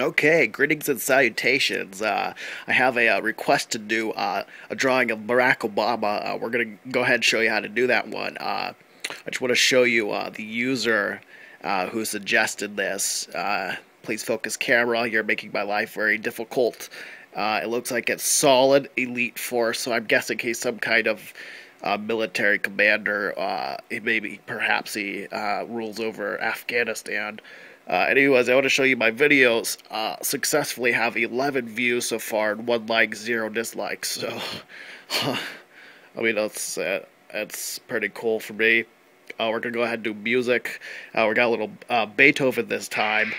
Okay, greetings and salutations. Uh, I have a, uh, request to do uh, a drawing of Barack Obama. Uh, we're going to go ahead and show you how to do that one. Uh, I just want to show you the user who suggested this. please focus camera. You're making my life very difficult. it looks like it's solid elite force, so I'm guessing he's some kind of military commander. maybe perhaps he rules over Afghanistan. Uh, anyways, I want to show you my videos. Uh, successfully have 11 views so far and one like, zero dislikes. So, I mean, that's uh, that's pretty cool for me. Uh, we're gonna go ahead and do music. Uh, we got a little uh, Beethoven this time.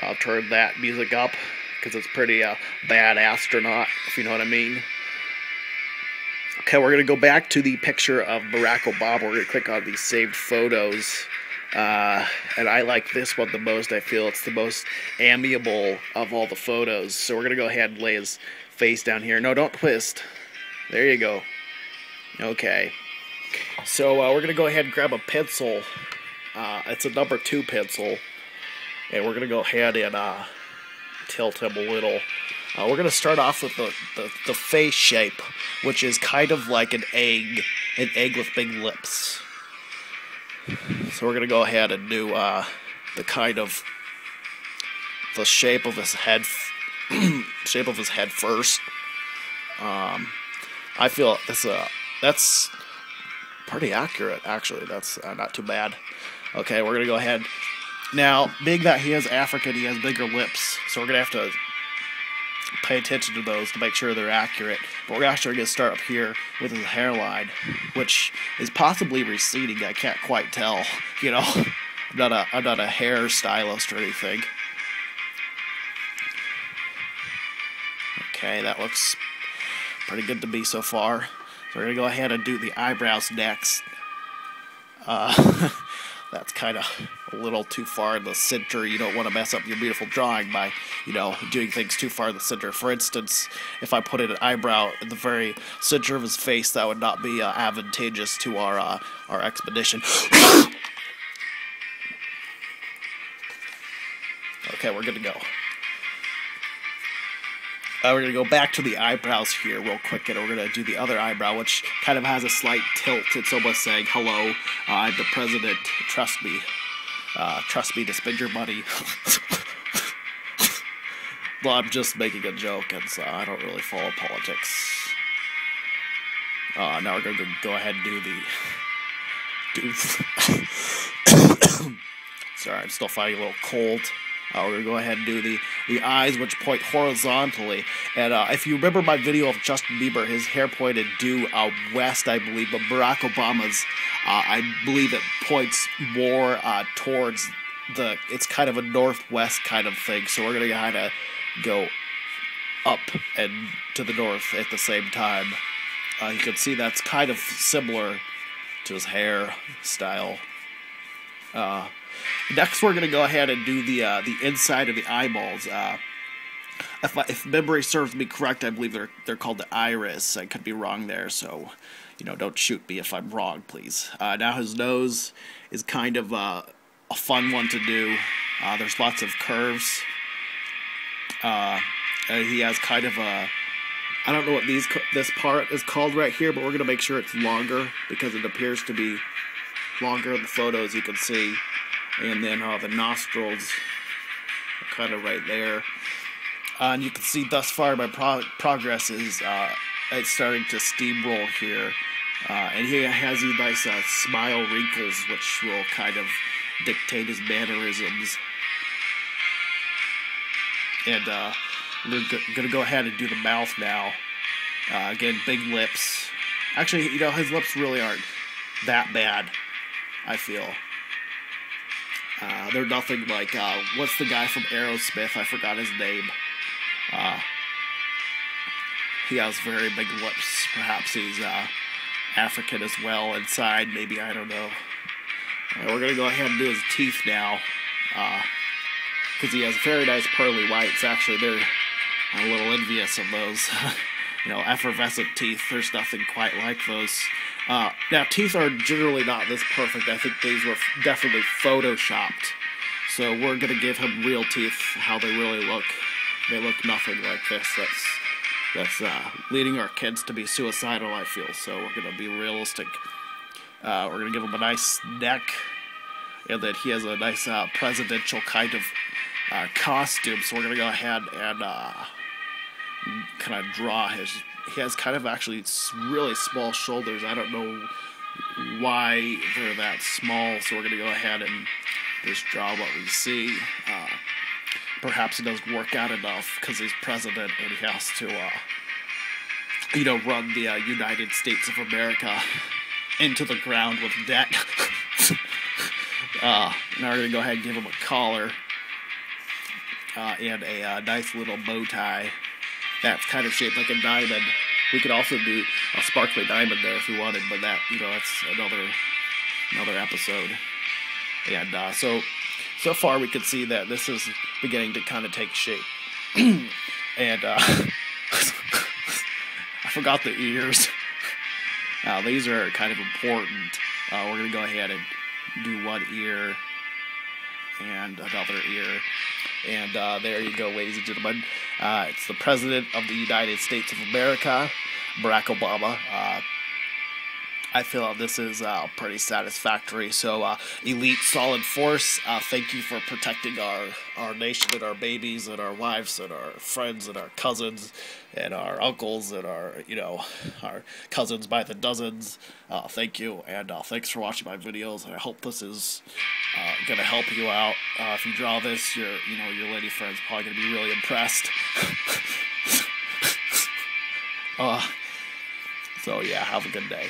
I'll turn that music up because it's pretty uh, bad astronaut, if you know what I mean. Okay, we're gonna go back to the picture of Barack Obama. We're gonna click on these saved photos. Uh, and I like this one the most. I feel it's the most amiable of all the photos. So we're going to go ahead and lay his face down here. No, don't twist. There you go. Okay. So uh, we're going to go ahead and grab a pencil. Uh, it's a number two pencil. And we're going to go ahead and uh, tilt him a little. Uh, we're going to start off with the, the, the face shape, which is kind of like an egg. An egg with big lips. So we're gonna go ahead and do uh, the kind of the shape of his head, shape of his head first. Um, I feel this uh, that's pretty accurate actually. That's uh, not too bad. Okay, we're gonna go ahead. Now, being that he is African, he has bigger lips, so we're gonna have to pay attention to those to make sure they're accurate. But we're actually going to start up here with his hairline, which is possibly receding. I can't quite tell. You know, I'm not a I'm not a hair stylist or anything. Okay, that looks pretty good to me so far. So we're gonna go ahead and do the eyebrows next. Uh, that's kind of a little too far in the center. You don't want to mess up your beautiful drawing by, you know, doing things too far in the center. For instance, if I put an eyebrow in the very center of his face, that would not be uh, advantageous to our uh, our expedition. okay, we're good to go. Uh, we're going to go back to the eyebrows here real quick, and we're going to do the other eyebrow, which kind of has a slight tilt. It's almost saying, hello, uh, I'm the president, trust me. Uh, trust me to spend your money. well, I'm just making a joke, and so I don't really follow politics. Uh, now we're going to go ahead and do the... do... Sorry, I'm still fighting a little cold. Uh, we're going to go ahead and do the, the eyes, which point horizontally. And uh, if you remember my video of Justin Bieber, his hair pointed due uh, west, I believe, but Barack Obama's, uh, I believe it points more uh, towards the, it's kind of a northwest kind of thing. So we're going to kind of go up and to the north at the same time. Uh, you can see that's kind of similar to his hair style. Uh, Next, we're going to go ahead and do the uh, the inside of the eyeballs. Uh, if, if memory serves me correct, I believe they're they're called the iris. I could be wrong there, so you know, don't shoot me if I'm wrong, please. Uh, now his nose is kind of uh, a fun one to do. Uh, there's lots of curves. Uh, he has kind of a I don't know what these this part is called right here, but we're gonna make sure it's longer because it appears to be longer in the photos. You can see and then uh, the nostrils are kind of right there. Uh, and you can see thus far my pro- progress is uh, it's starting to steamroll here. Uh, and he has these nice uh, smile wrinkles, which will kind of dictate his mannerisms. And uh, we're to go ahead and do the mouth now. again, big lips. Actually, you know, his lips really aren't that bad, I feel. Uh, they're nothing like uh, what's the guy from Aerosmith? I forgot his name. Uh, he has very big lips. Perhaps he's uh, African as well inside. Maybe I don't know. Right, we're gonna go ahead and do his teeth now, because uh, he has very nice pearly whites. Actually, they're a little envious of those. you know, effervescent teeth. There's nothing quite like those. Uh, now, teeth are generally not this perfect. I think these were definitely photoshopped. So we're gonna give him real teeth, how they really look. They look nothing like this. That's that's uh, leading our kids to be suicidal. I feel so. We're gonna be realistic. Uh, we're gonna give him a nice neck, and then he has a nice uh, presidential kind of uh, costume. So we're gonna go ahead and uh, kind of draw his. He has kind of actually really small shoulders. I don't know why they're that small. So we're gonna go ahead and just draw what we see. Uh, perhaps he doesn't work out enough because he's president and he has to, uh, you know, run the uh, United States of America into the ground with debt. uh, now we're gonna go ahead and give him a collar uh, and a uh, nice little bow tie that's kind of shaped like a diamond. We could also do a sparkly diamond there if we wanted, but that you know that's another another episode. And uh, so so far we can see that this is beginning to kind of take shape. and uh, I forgot the ears. Uh, these are kind of important. Uh, we're gonna go ahead and do one ear and another ear. And uh, there you go, ladies and gentlemen. Uh, it's the President of the United States of America, Barack Obama. I feel this is uh, pretty satisfactory. So, uh, elite, solid force. Uh, thank you for protecting our our nation and our babies and our wives and our friends and our cousins and our uncles and our you know our cousins by the dozens. Uh, thank you and uh, thanks for watching my videos. I hope this is uh, gonna help you out. if you draw this, your you know your lady friend's probably gonna be really impressed. uh, so yeah, have a good day.